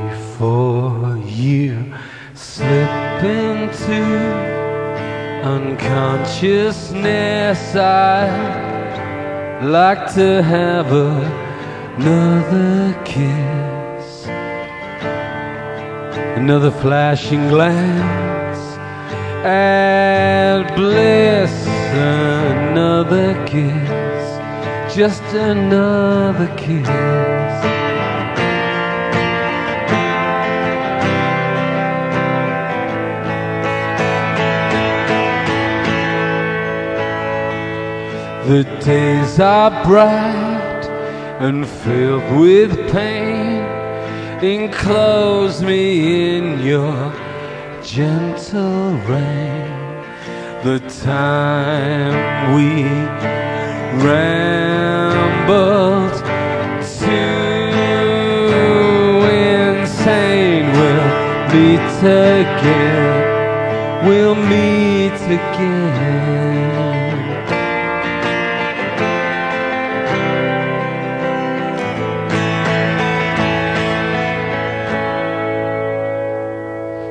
Before you slip into unconsciousness, I'd like to have another kiss, another flashing glance at bliss, another kiss, just another kiss. The days are bright and filled with pain. Enclose me in your gentle rain. The time we rambled too insane. We'll meet again. We'll meet again.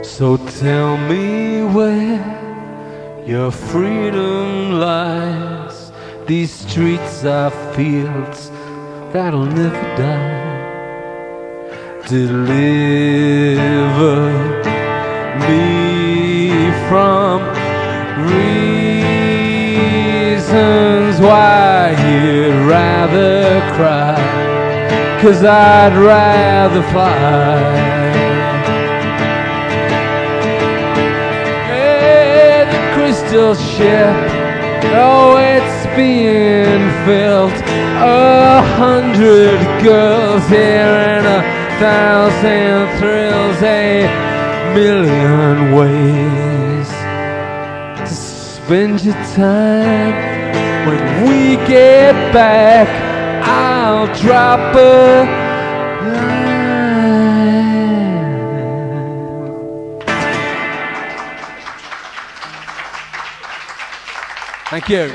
So tell me where your freedom lies. These streets are fields that'll never die. Deliver me from reasons why you'd rather cry. Cause I'd rather fly. Crystal ship, oh, it's being filled. A hundred girls here and a thousand thrills, a million ways to spend your time. When we get back, I'll drop a line. Thank you.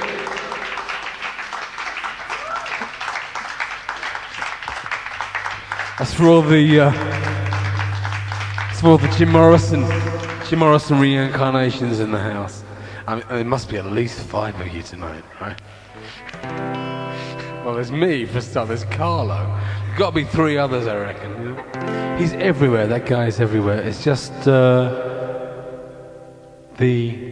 That's for all the uh, that's for all the Jim Morrison Jim Morrison reincarnations in the house. I mean, there must be at least five of you tonight, right? Well, there's me for a start. There's Carlo. There's got to be three others, I reckon. He's everywhere. That guy's everywhere. It's just uh, the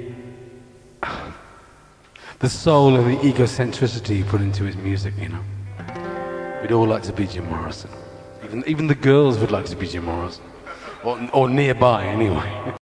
the soul and the egocentricity he put into his music. You know, we'd all like to be Jim Morrison. Even even the girls would like to be Jim Morrison, or or nearby anyway.